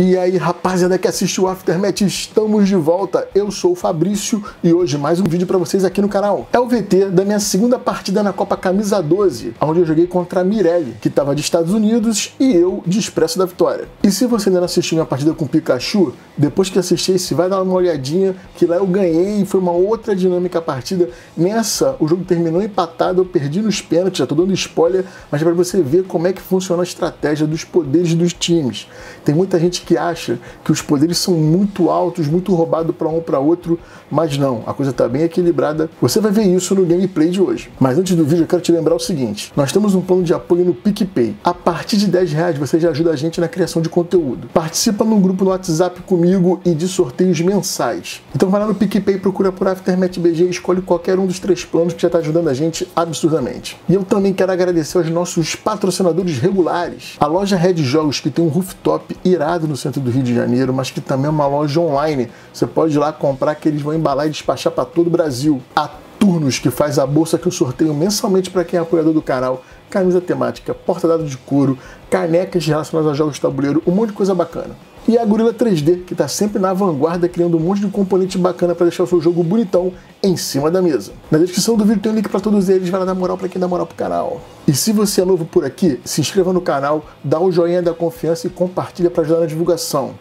E aí, rapaziada que assiste o Aftermath, estamos de volta. Eu sou o Fabrício e hoje mais um vídeo para vocês aqui no canal. É o VT da minha segunda partida na Copa Camisa 12, onde eu joguei contra a Mirelle, que estava de Estados Unidos, e eu de Expresso da Vitória. E se você ainda não assistiu minha partida com o Pikachu, depois que assistisse, vai dar uma olhadinha, que lá eu ganhei e foi uma outra dinâmica a partida. Nessa, o jogo terminou empatado, eu perdi nos pênaltis, já tô dando spoiler, mas é para você ver como é que funciona a estratégia dos poderes dos times. Tem muita gente que acha que os poderes são muito altos, muito roubados para um para outro, mas não, a coisa está bem equilibrada. Você vai ver isso no gameplay de hoje. Mas antes do vídeo, eu quero te lembrar o seguinte: nós temos um plano de apoio no PicPay. A partir de 10 reais você já ajuda a gente na criação de conteúdo. Participa num grupo no WhatsApp comigo e de sorteios mensais. Então vai lá no PicPay, procura por Aftermath BG e escolhe qualquer um dos três planos que já está ajudando a gente absurdamente. E eu também quero agradecer aos nossos patrocinadores regulares. A loja Red Jogos, que tem um rooftop irado no centro do Rio de Janeiro, mas que também é uma loja online. Você pode ir lá comprar que eles vão embalar e despachar para todo o Brasil. A Turnos, que faz a bolsa que eu sorteio mensalmente para quem é apoiador do canal, camisa temática, porta-dado de couro, canecas relacionadas a jogos de tabuleiro, um monte de coisa bacana. E a Gorilla 3D, que está sempre na vanguarda criando um monte de componente bacana para deixar o seu jogo bonitão em cima da mesa. Na descrição do vídeo tem um link para todos eles, vai lá dar moral para quem dá moral pro canal. E se você é novo por aqui, se inscreva no canal, dá o joinha da confiança e compartilha para ajudar na divulgação.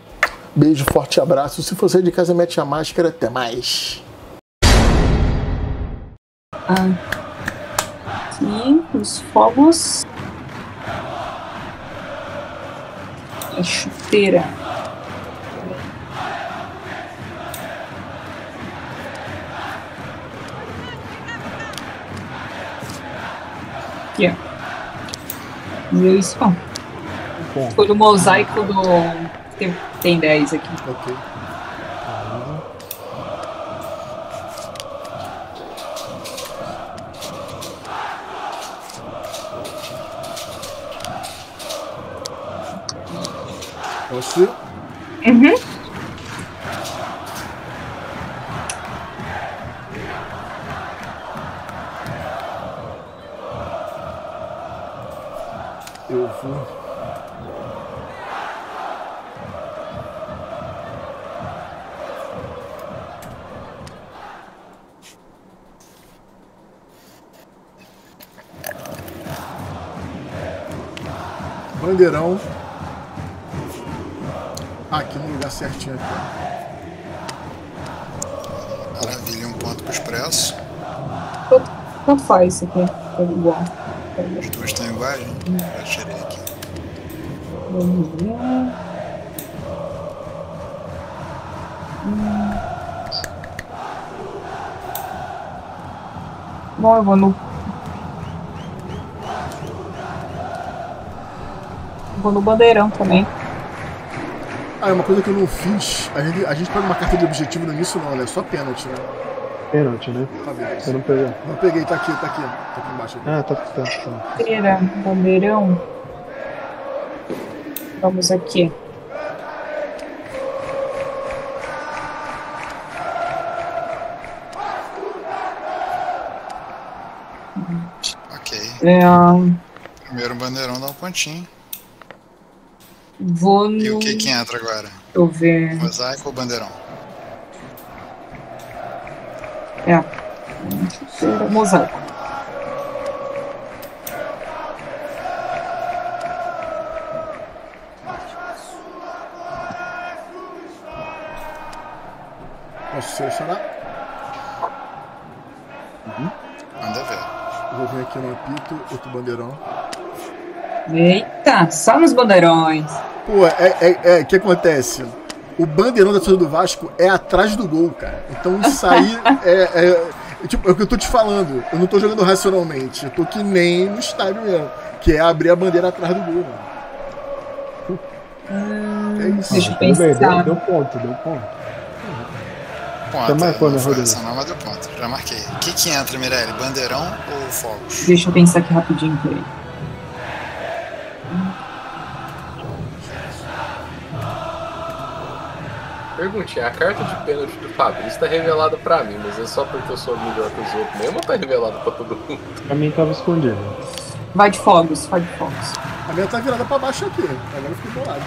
Beijo, forte abraço. Se for sair de casa, mete a máscara. Até mais. Aqui, os fogos. A chuteira. Aqui, ó. Viu isso? Ó. Bom, Foi do mosaico do. Tem, tem 10 aqui. ok. Você Uhum. Bandeirão. Ah, aqui no lugar certinho aqui. Maravilha, um ponto pro expresso. Tanto faz isso aqui. É igual. As duas estão iguais, né? Já tirei aqui. Vamos ver. Hum. Bom, eu vou no. Vou no bandeirão também. Ah, é uma coisa que eu não fiz. A gente, a gente pega uma carta de objetivo no início, não, né? Só pênalti, né? Pênalti, né? Tá beleza. Você não pegou. Não peguei, tá aqui, tá aqui. Tá aqui embaixo. Aqui. Ah, tá, tá, tá. Bandeira, bandeirão. Vamos aqui. Ok. É, Primeiro bandeirão dá um pontinho. Vou no. E o que que entra agora? Deixa eu ver. Mosaico ou bandeirão? É. Mosaico. Posso selecionar? Manda ver. Vou vir aqui no apito, outro bandeirão. Eita, só nos bandeirões. Pô, é, é, é, o que acontece? O bandeirão da torcida do Vasco é atrás do gol, cara. Então isso aí é, é, é Tipo, é o que eu tô te falando. Eu não tô jogando racionalmente. Eu tô que nem no estádio mesmo. Que é abrir a bandeira atrás do gol, mano. É isso. Deixa eu pensar. deu, deu ponto, deu ponto. Ponto. Você marcou, né, Rodrigo? essa deu ponto. Já marquei. O que que entra, Mirelle? Bandeirão ou fogos? Deixa eu pensar aqui rapidinho, peraí. Perguntinha, a carta de pênalti do Fabrício tá revelada pra mim, mas é só porque eu sou melhor que os outros mesmo ou tá revelada pra todo mundo? Pra mim tava escondido. Vai de fogos, vai de fogos. A minha tá virada pra baixo aqui. Agora eu fiquei bolado.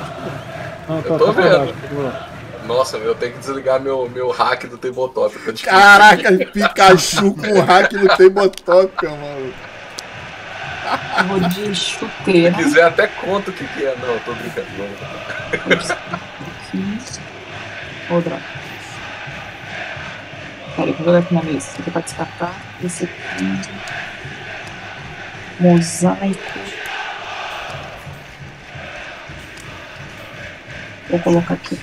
Não, Eu tô pra vendo. baixo, tá baixo. Nossa, eu tenho que desligar meu, meu hack do Tabletop. Tá. Caraca, Pikachu com hack no tabletop, mano. Vou de chuteira. Se quiser, até conta o que, que é. Não, tô brincando. Vamos. Ô, droga. Peraí, vou jogar aqui na mesa. Esse aqui é pra descartar. Esse aqui. Mosaico. Vou colocar aqui.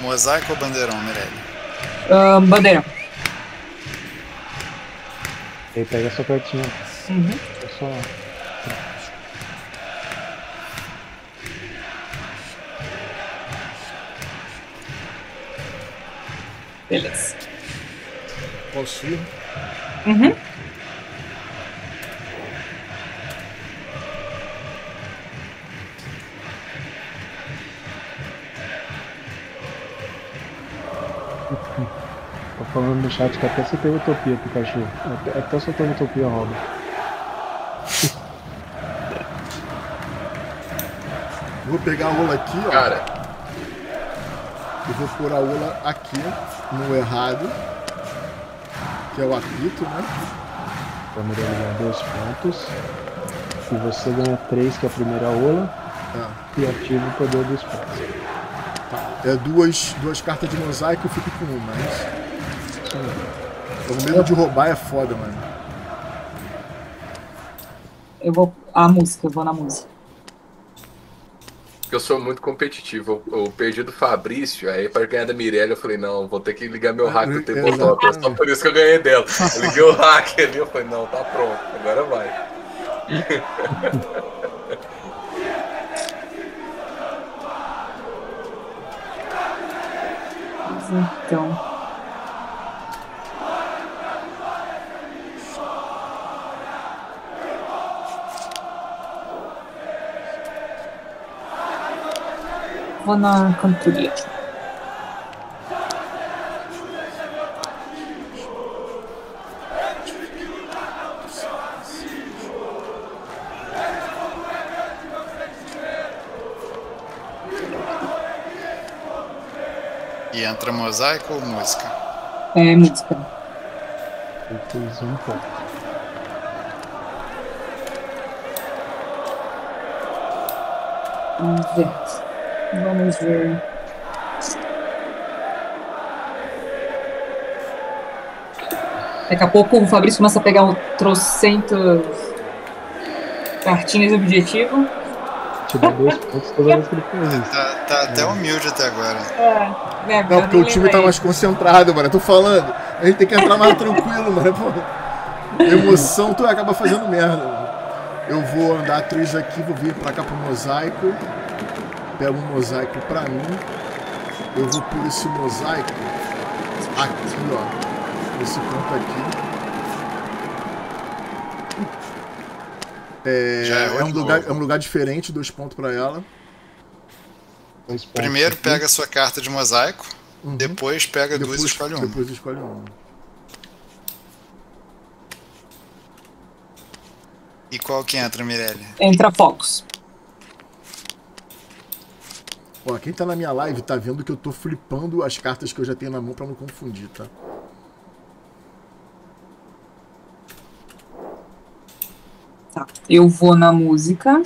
Mosaico ou bandeirão, Mirelle? Ah, bandeira. Aí pega a sua cartinha. Uhum. É só. Ir? Uhum. Tô falando no chat que até você tem utopia, Pikachu. Até, até você tem utopia rouba. Vou pegar a ola aqui, ó. Cara, Eu vou pôr a ola aqui, no errado. Que é o apito, né? Pra Mirella ganhar dois pontos. E você ganha três, que é a primeira ola. É. E ativa o poder do espaço. É duas, duas cartas de mosaico, eu fico com uma, é isso? Isso aí. O medo de roubar é foda, mano. Eu vou. A música, eu vou na música. Eu sou muito competitivo. Eu, eu perdi do Fabrício, aí pra ganhar da Mirella eu falei, não, vou ter que ligar meu hack do Tabletop. É só por isso que eu ganhei dela. Eu liguei o hack ali, eu falei, não, tá pronto, agora vai. Então. Vou na cantoria. E entra mosaico ou música? É música. Eu fiz um ponto. Vamos ver. Vamos ver. Daqui a pouco o Fabrício começa a pegar um trocentos cartinhas de objetivo. Te dá dois pontos toda vez que ele faz isso. Tá, tá até humilde até agora. É, né, Não, porque o time tá mais concentrado, mano. Eu tô falando. A gente tem que entrar mais tranquilo, mano. Pô. Emoção, tu acaba fazendo merda, mano. Eu vou andar três aqui, vou vir pra cá pro mosaico. Pego um mosaico pra mim. Eu vou por esse mosaico aqui, ó. Nesse ponto aqui. É, é é, um lugar, novo. é um lugar diferente, dois pontos pra ela. Pontos Primeiro aqui. pega a sua carta de mosaico, Uhum. depois pega duas e escolhe uma. Depois escolhe uma. E qual que entra, Mirelle? Entra focos. Ó, quem tá na minha live tá vendo que eu tô flipando as cartas que eu já tenho na mão pra não confundir, tá? Tá. Eu vou na música.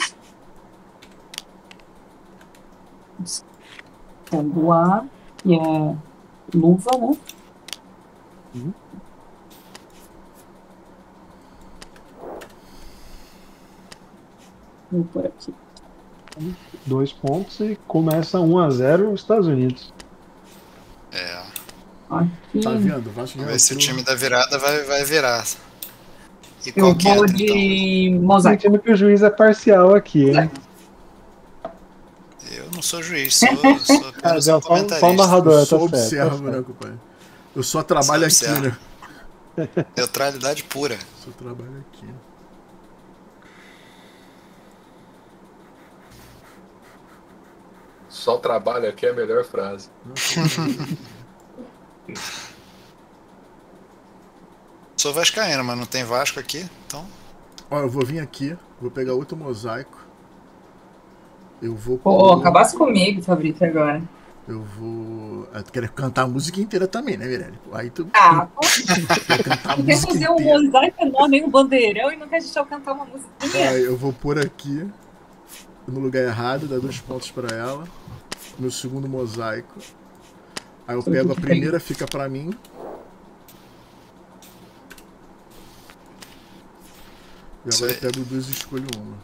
Pego A, que é luva, né? Uhum. Vou por aqui. Dois pontos e começa 1 a 0 os Estados Unidos. É, Aqui. Tá vendo? Vamos ver se o time da virada vai, vai virar. E Eu qual que vou entra, então? de mosaico. Sentindo que o juiz é parcial aqui, hein? Eu não sou juiz, sou, sou Ah, apenas já, um só, só narrador, Eu tá só certo. tá observo, certo. né, compadre? Eu só trabalho Só aqui, né? Neutralidade pura. Só trabalho aqui. Só trabalho aqui é a melhor frase. Sou vascaíno, mas não tem Vasco aqui, então... Ó, eu vou vir aqui, vou pegar outro mosaico. Eu vou. Pô, por- acabasse comigo, Fabrício, agora. Eu vou. Ah, tu quer cantar a música inteira também, né, Mirelle? Aí tu Ah, pô, quer cantar a tu quer música fazer um inteira. mosaico enorme, um bandeirão e não quer deixar eu cantar uma musiquinha? Aí eu vou pôr aqui no lugar errado, dar dois pontos pra ela. Meu segundo mosaico. Aí eu pego a primeira, fica pra mim. E agora eu pego duas e escolho uma.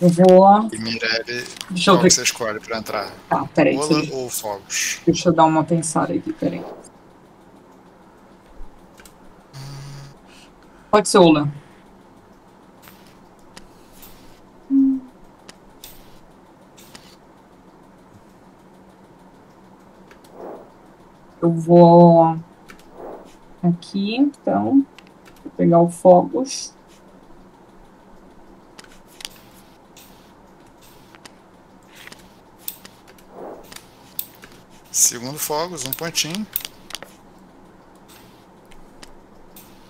Eu vou. E Mirelle, Deixa eu qual que você escolhe pra entrar? Tá, peraí. Ola Deixa, ou Fogos? deixa eu dar uma pensada aqui, peraí. Pode ser Ola. Eu vou aqui, então. Vou pegar o Fogos. Segundo Fogos, um pontinho.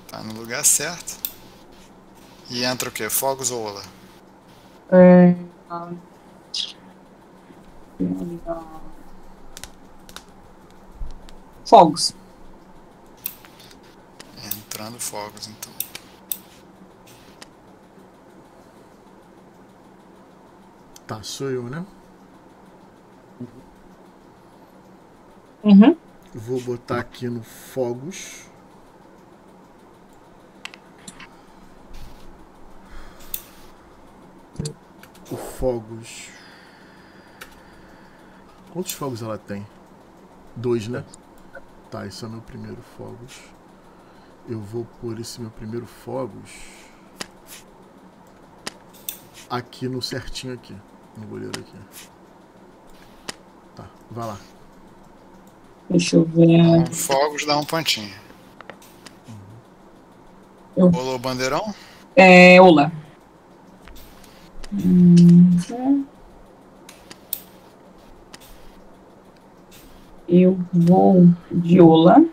Tá no lugar certo. E entra o quê? Fogos ou Ola? É, ah, Fogos. Entrando Fogos, então. Tá, sou eu, né? Uhum. Vou botar aqui no Fogos. O Fogos. Quantos fogos ela tem? Dois, né? Tá, esse é o meu primeiro Fogos. Eu vou pôr esse meu primeiro Fogos aqui no certinho aqui. No goleiro aqui. Tá, vai lá. Deixa eu ver. Fogos dá um pontinho. Eu- Ola ou Bandeirão? É, Ola. Uhum. Eu vou de Ola.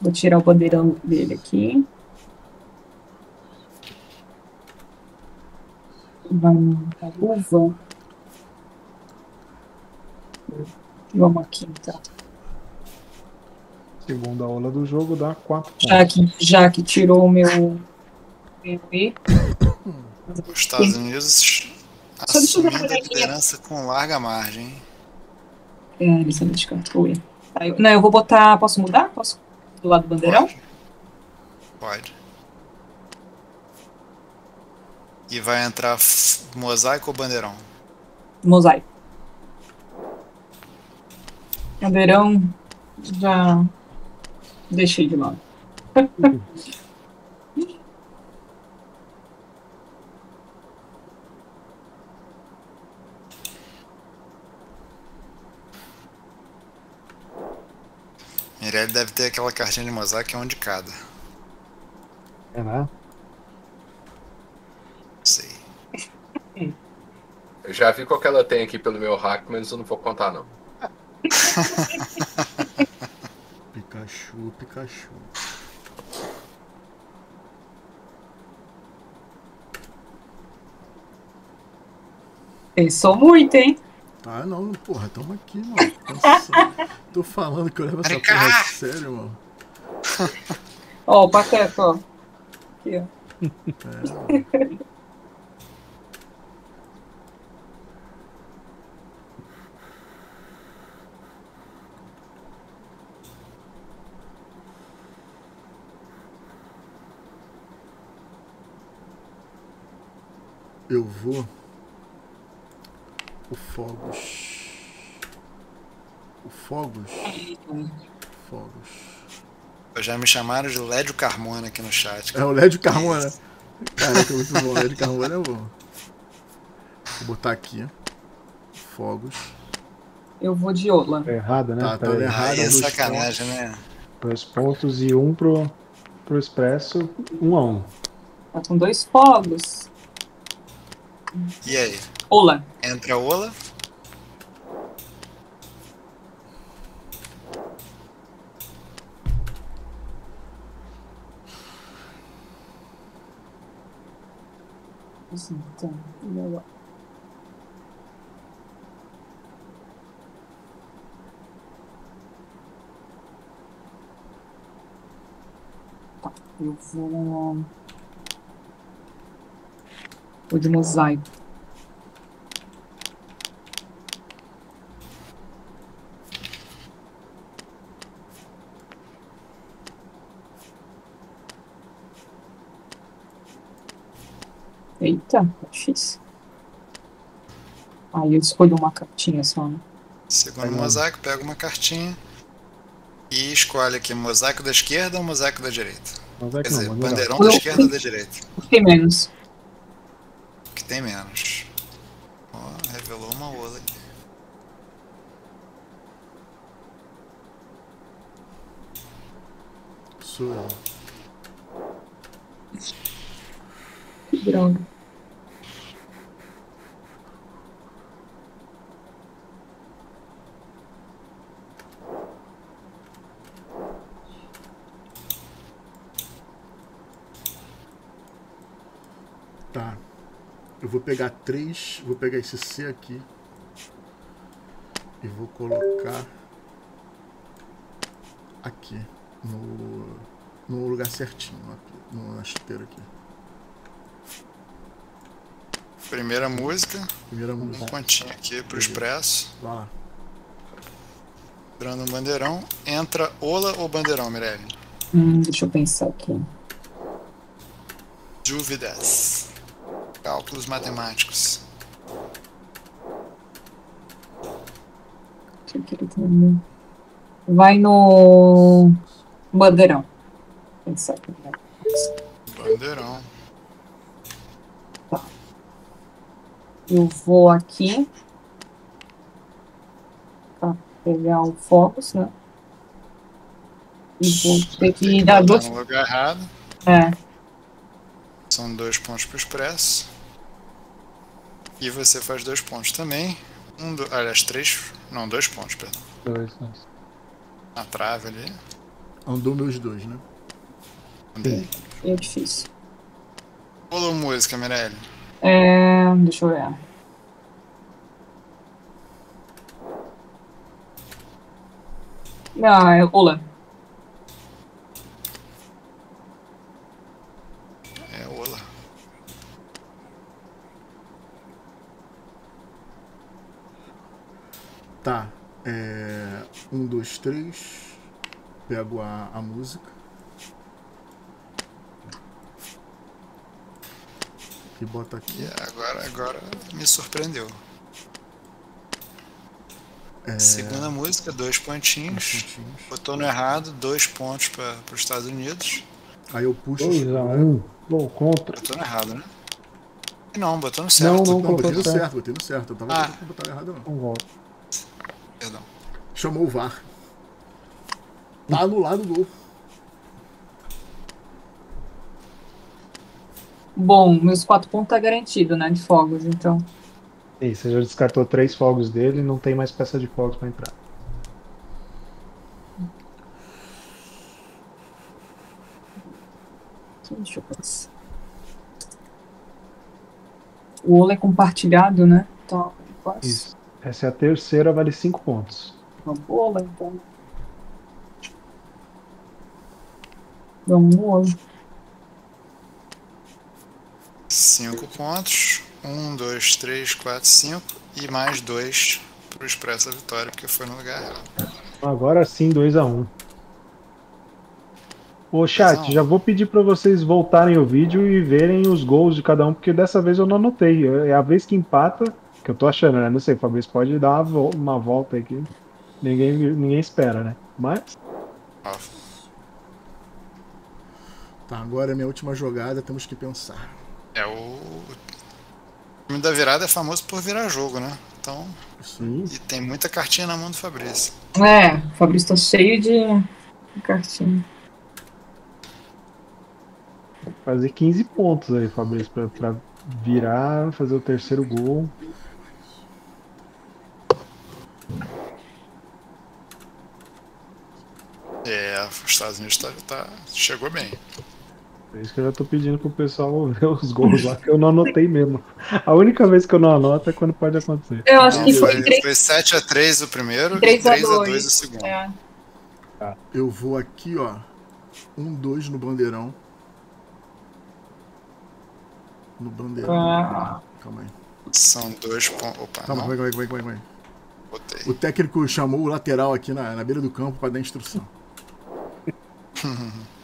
Vou tirar o bandeirão dele aqui. Vai na luva. Vamos aqui, então. Segunda aula do jogo dá 4 pontos. Já que, já que tirou o meu. E. Os Estados Unidos Só assumindo a liderança com larga margem. É, ele sabe descartou o E. Aí eu- Não, eu vou botar. Posso mudar? Posso? Do lado do bandeirão? Pode. Pode. E vai entrar mosaico ou bandeirão? Mosaico. Bandeirão. Já. Deixei de lado. Mirelle deve ter aquela cartinha de mosaico que é um de cada. É, né? Sei. Eu já vi qual que ela tem aqui pelo meu hack, mas eu não vou contar não. Pikachu, Pikachu. Pensou muito, hein? Ah, não, porra, tamo aqui, mano. Nossa, tô falando que eu levo essa porra a sério, mano. Ó, o Pateta, ó. Aqui, ó. É. Eu vou. O Fogos. O Fogos. Fogos. Já me chamaram de Lédio Carmona aqui no chat. É o LED Carmona. Caraca, muito bom. O LED Carmona é bom. Vou botar aqui. Fogos. Eu vou de Ola. Tá errado, né? Tá, tá errado. Aí é dois sacanagem, né? Dois pontos e um pro, pro Expresso, um a um. Tá com dois fogos. E aí? Ola. Entra Ola. Assim, tá. Então, eu... Tá, eu vou. O de mosaico. Eita, tá difícil. Aí eu escolho uma cartinha só, né? Segundo mosaico, pega uma cartinha e escolhe aqui mosaico da esquerda ou mosaico da direita. É Quer que dizer, não, bandeirão. bandeirão da esquerda ou da direita? O que tem menos? Que tem menos. Ó, revelou uma ola aqui. Eu. Que droga. Pegar três. Vou pegar esse C aqui. E vou colocar. Aqui. No. No lugar certinho. Aqui, no, na chuteira aqui. Primeira música, Primeira um música. pontinho aqui pro expresso. Vai lá. Entrando um bandeirão. Entra ola ou bandeirão, Mirelle? Hum, deixa eu pensar aqui. Dúvidas. Cálculos matemáticos. Vai no. Bandeirão. Né? Bandeirão. Eu vou aqui. Pra pegar o Focus, né? E vou ter que dar Tá duas. no lugar errado. É. São dois pontos pro expresso. E você faz dois pontos também. Um, do, aliás, três. Não, dois pontos, perdão. Dois, dois. Na trave ali. Andou meus dois, né? Andei. É difícil. Ola ou música, Mirelle? É, deixa eu ver. Ah, é Ola. É ola. Tá. É. Um, dois, três. Pego a, a música. E boto aqui. E agora, agora me surpreendeu. É, Segunda música, dois dois pontinhos. pontinhos. Botou no errado, dois pontos para os Estados Unidos. Aí eu puxo. 2x1. Gol contra. Botou no errado, né? Não, botou no Não, certo. não. Não, botei colocou no certo. certo, botei no certo. Eu tava Ah. botar errado, não. Não volta. Perdão. Chamou o VAR. Tá anulado o gol. Bom, meus quatro pontos tá garantido, né? De fogos, então. E você já descartou três fogos dele não tem mais peça de fogos pra entrar. Deixa eu pensar. O Ola é compartilhado, né? Então. Isso. Essa é a terceira, vale cinco pontos. Uma bola, então. Vamos no Ola. Cinco pontos. Um, dois, três, quatro, cinco. E mais dois pro Expresso da Vitória, porque foi no lugar errado. Agora sim, 2x1. Ô chat, 2 a 1. já vou pedir pra vocês voltarem o vídeo e verem os gols de cada um, porque dessa vez eu não anotei. É a vez que empata, que eu tô achando, né? Não sei, o Fabrício pode dar uma, vol- uma volta aí que ninguém, ninguém espera, né? Mas Ó, Tá, agora é minha última jogada, temos que pensar. é o. O time da virada é famoso por virar jogo, né? Então. sim, E tem muita cartinha na mão do Fabrício. É, o Fabrício tá cheio de cartinha. fazer 15 pontos aí, Fabrício, pra, pra virar, fazer o terceiro gol. É, os Estados Unidos tá, tá- chegou bem. É isso que eu já tô pedindo pro pessoal ver os gols lá, que eu não anotei mesmo. A única vez que eu não anoto é quando pode acontecer. Eu acho que foi Foi, três. foi 7x3 o primeiro 3 e a 3x2 2. o segundo. É. Eu vou aqui, ó. Um, dois no bandeirão. No bandeirão. Ah, Calma aí. São dois pontos. Opa, Calma, vai, vai, vai, vai, vai. Botei. O técnico chamou o lateral aqui na, na beira do campo para dar instrução.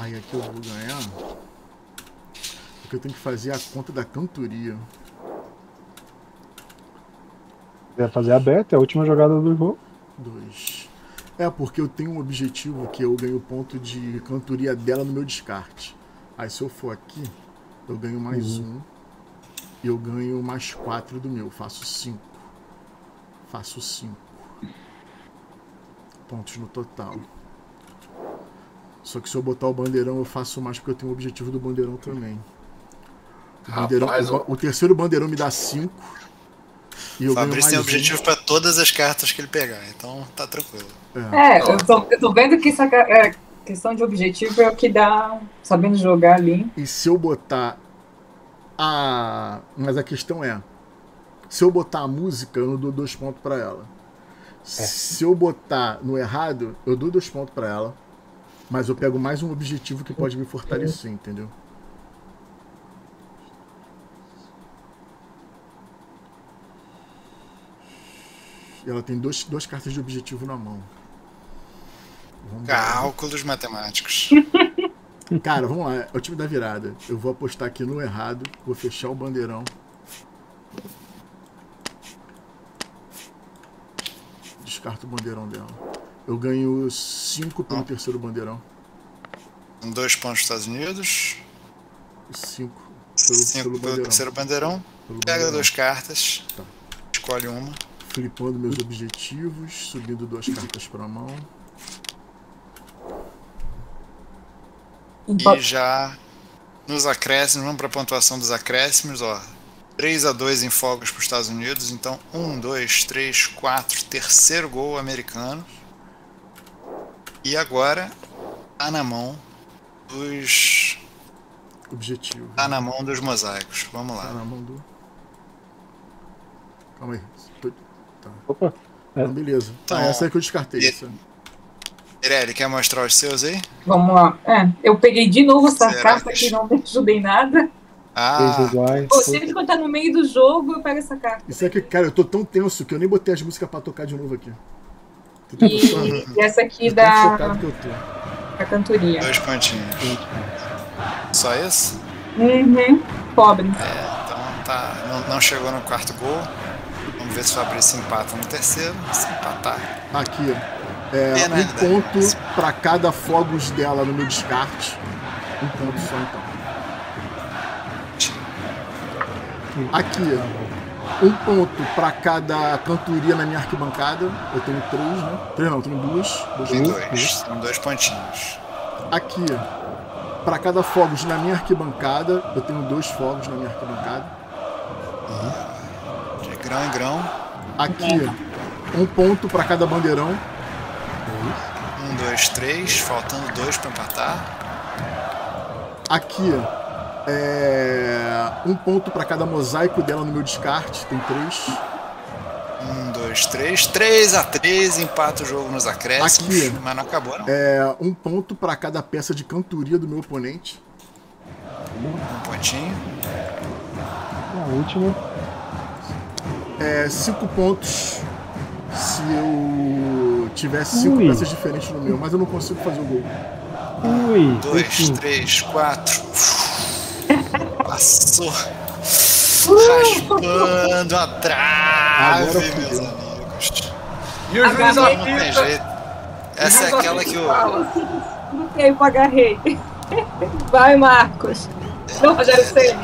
Aí aqui eu vou ganhar. Porque eu tenho que fazer a conta da cantoria. Vai fazer aberto, é a última jogada do jogo. Dois. É, porque eu tenho um objetivo que eu ganho ponto de cantoria dela no meu descarte. Aí se eu for aqui, eu ganho mais um. E eu ganho mais quatro do meu. Faço cinco. Faço cinco. Pontos no total. Só que se eu botar o bandeirão, eu faço mais porque eu tenho o objetivo do bandeirão também. O, bandeirão- Rapaz, o o terceiro bandeirão me dá cinco. E eu Fabrício tem um. objetivo pra todas as cartas que ele pegar, então tá tranquilo. É. É, eu tô, eu tô vendo que essa é, questão de objetivo é o que dá, sabendo jogar ali. E se eu botar a. Mas a questão é: se eu botar a música, eu não dou dois pontos pra ela. Se eu botar no errado, eu dou dois pontos pra ela. Mas eu pego mais um objetivo que pode me fortalecer, entendeu? Ela tem dois, duas cartas de objetivo na mão. Vamos. Cálculos matemáticos. Cara, vamos lá, é o time da virada. Eu vou apostar aqui no errado, vou fechar o bandeirão. Descarto o bandeirão dela. Eu ganho 5 pelo Não. terceiro bandeirão. Com dois pontos dos Estados Unidos. 5 pelo, Cinco pelo pelo bandeirão. terceiro bandeirão. Pelo Pega bandeirão. duas cartas. Tá. Escolhe uma. Flipando meus objetivos, subindo duas cartas pra mão. E já nos acréscimos, vamos para a pontuação dos acréscimos, ó. 3 a 2 em fogos para os Estados Unidos, então 1, 2, 3, 4, terceiro gol americano. E agora tá na mão dos Objetivo. tá na mão dos mosaicos. Vamos Tá lá. na mão do. Calma aí. Tô- Opa, É. Então, beleza. Então, ah, essa aí que eu descartei. e-. Mirelle, quer mostrar os seus aí? Vamos lá. É, eu peguei de novo essa Será carta que- que não me ajuda em nada. Ah. Pô, sempre quando tá no meio do jogo, eu pego essa carta. Isso aqui, cara, eu tô tão tenso que eu nem botei as músicas pra tocar de novo aqui. Tem noção? E, e essa aqui da, da cantoria. dois pontinhos. Só isso? Uhum. Pobre. Então tá, não, não chegou no quarto gol. Vamos ver se o Fabrício empata no terceiro. Se empatar, Aqui, ó. É, um Penalidade. ponto pra cada fogos dela no meu descarte. Um ponto só, então. Aqui, ó. Um ponto pra cada cantoria na minha arquibancada. Eu tenho três, né? Três não, eu tenho duas. Dois tem pontos. dois. São dois pontinhos. Aqui, para cada fogos na minha arquibancada, eu tenho dois fogos na minha arquibancada. De grão em grão. Aqui, um ponto para cada bandeirão. Um, dois, três. Faltando dois pra empatar. Aqui, é, um ponto para cada mosaico dela no meu descarte. Tem três. Um, dois, três. Três a três. Empata o jogo nos acréscimos. Aqui. Mas não acabou, não. É, um ponto para cada peça de cantoria do meu oponente. Um pontinho. A última. É, cinco pontos se eu tivesse cinco Ui. peças diferentes no meu, mas eu não consigo fazer o gol. Ui, Dois, três, quatro. Passou. Raspando a trave, Agora meus amigos. E o juiz. Não tem jeito. Essa é aquela que o. E aí, eu agarrei. Vai, Marcos. Não, Rogério Ceni.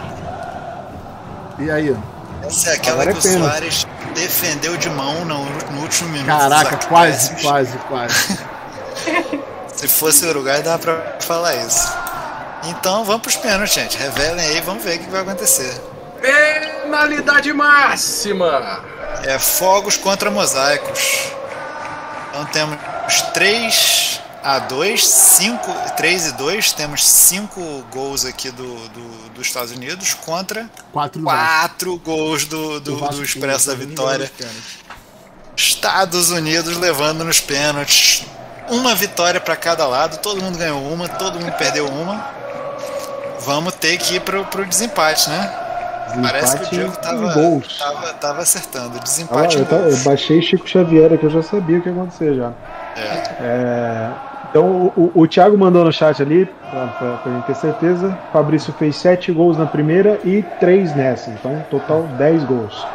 E aí? Essa é aquela Agora é que o pênalti. Soares defendeu de mão no, no último minuto. Caraca, quase, quase, quase. Se fosse o Uruguai, dava pra falar isso. Então vamos pros pênaltis, gente. Revelem aí, vamos ver o que vai acontecer. Penalidade máxima! É fogos contra mosaicos. Então temos 3 a 2, 5, 3 e 2. Temos 5 gols aqui do, do- dos Estados Unidos contra Quatro do Vasco. 4 gols do, do, do Expresso da Vitória. os. Estados Unidos levando nos pênaltis. Uma vitória para cada lado. Todo mundo ganhou uma, todo mundo perdeu uma. Vamos ter que ir pro, pro desempate, né? Parece que o Diego tava, gols. tava, tava acertando. Ah, Desempate eu, em ta- eu baixei Chico Xavier aqui, eu já sabia o que ia acontecer já. É. É, então o, o Thiago mandou no chat ali, pra, pra, pra gente ter certeza. Fabrício fez 7 gols na primeira e 3 nessa. Então, total 10 gols.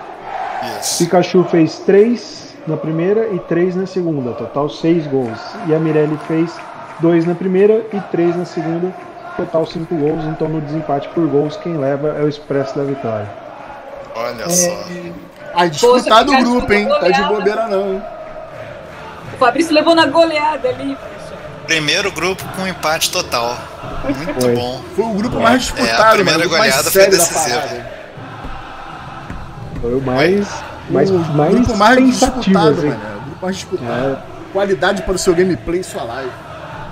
Isso. Pikachu fez 3 na primeira e 3 na segunda. Total 6 gols. E a Mirelle fez 2 na primeira e 3 na segunda. Total 5 gols. Então no desempate por gols, quem leva é o Expresso da Vitória. Olha só. Ai, disputado o Poxa, grupo, hein? Tá de goleada. bobeira não, hein? O Fabrício levou na goleada ali. Primeiro grupo com empate total. Muito Foi. bom. Foi o grupo mais disputado, É, a primeira mano. Goleada foi decisiva. Foi o mais, mais, o mais grupo mais disputado, assim. mano. O grupo mais disputado. É, Qualidade para o seu gameplay e sua live.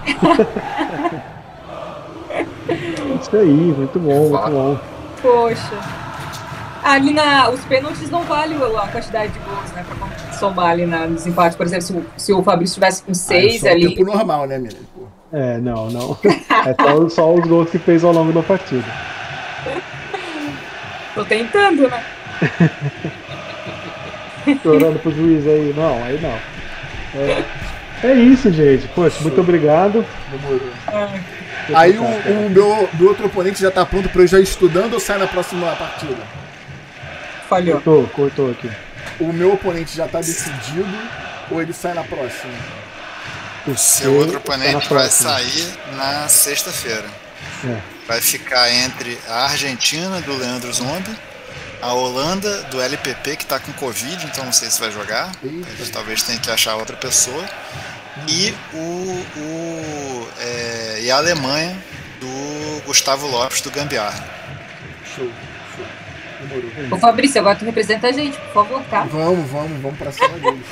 isso aí, muito bom, muito bom. Poxa. Ali na. Os pênaltis não valem a quantidade de gols, né? Pra somar ali na, no desempate. Por exemplo, se o, se o Fabrício tivesse com Ah, é seis só o ali. tempo normal, né, menino? É, não, não. É só, só os gols que fez ao longo da partida. Tô tentando, né? Chorando pro juiz aí. Não, aí não. É, é isso, gente. Poxa, muito obrigado. Demorou. Ai, Aí o, o meu, meu outro oponente já tá pronto pra eu já ir estudando ou sai na próxima partida? falhou. Cortou, cortou aqui. O meu oponente já tá decidido ou ele sai na próxima? O Seu outro tá oponente vai próxima. sair na sexta-feira. É. Vai ficar entre a Argentina, do Leandro Zombie, a Holanda, do LPP, que tá com Covid, então não sei se vai jogar. Eita. Talvez tenha que achar outra pessoa. E, o, o, é, e a Alemanha, do Gustavo Lopes, do Gambiarra. Show, show. Demorou. Ô Fabrício, agora tu representa a gente, por favor, tá? Vamos, vamos, vamos pra cima deles.